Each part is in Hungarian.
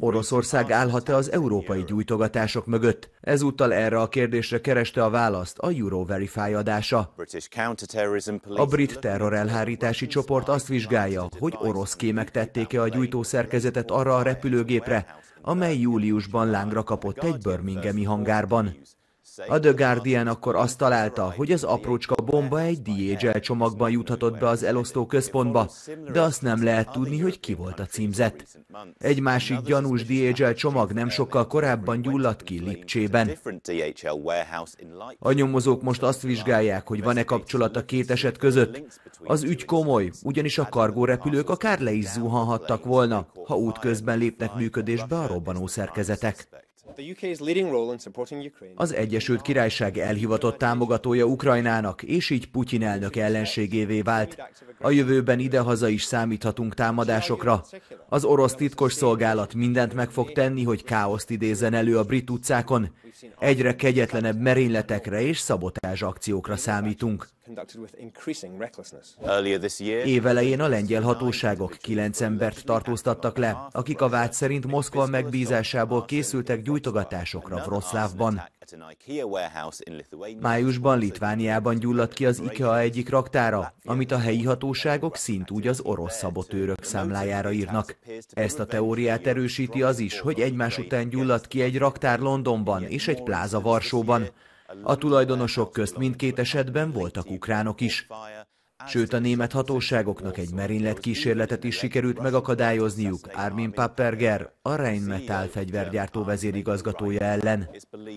Oroszország állhat-e az európai gyújtogatások mögött? Ezúttal erre a kérdésre kereste a választ a Euroverify adása. A brit terrorelhárítási csoport azt vizsgálja, hogy orosz kémek tették-e a gyújtószerkezetet arra a repülőgépre, amely júliusban lángra kapott egy Birminghami hangárban. A The Guardian akkor azt találta, hogy az aprócska bomba egy DHL csomagban juthatott be az elosztó központba, de azt nem lehet tudni, hogy ki volt a címzett. Egy másik gyanús DHL csomag nem sokkal korábban gyulladt ki Lipcsében. A nyomozók most azt vizsgálják, hogy van-e kapcsolat a két eset között. Az ügy komoly, ugyanis a kargórepülők akár le is zuhanhattak volna, ha útközben lépnek működésbe a robbanó szerkezetek. Az Egyesült Királyság elhivatott támogatója Ukrajnának, és így Putyin elnök ellenségévé vált. A jövőben idehaza is számíthatunk támadásokra. Az orosz titkos szolgálat mindent meg fog tenni, hogy káoszt idézen elő a brit utcákon. Egyre kegyetlenebb merényletekre és szabotázs akciókra számítunk. Évelején a lengyel hatóságok kilenc embert tartóztattak le, akik a vád szerint Moszkva megbízásából készültek gyújtogatásokra Vroszlávban. Májusban Litvániában gyulladt ki az IKEA egyik raktára, amit a helyi hatóságok szintúgy az orosz szabotőrök számlájára írnak. Ezt a teóriát erősíti az is, hogy egymás után gyulladt ki egy raktár Londonban és egy pláza Varsóban. A tulajdonosok közt mindkét esetben voltak ukránok is. Sőt, a német hatóságoknak egy merénylet kísérletet is sikerült megakadályozniuk Armin Papperger, a Rheinmetall fegyvergyártó vezérigazgatója ellen.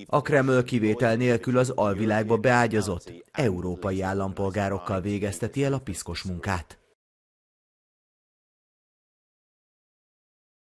A Kreml kivétel nélkül az alvilágba beágyazott, európai állampolgárokkal végezteti el a piszkos munkát.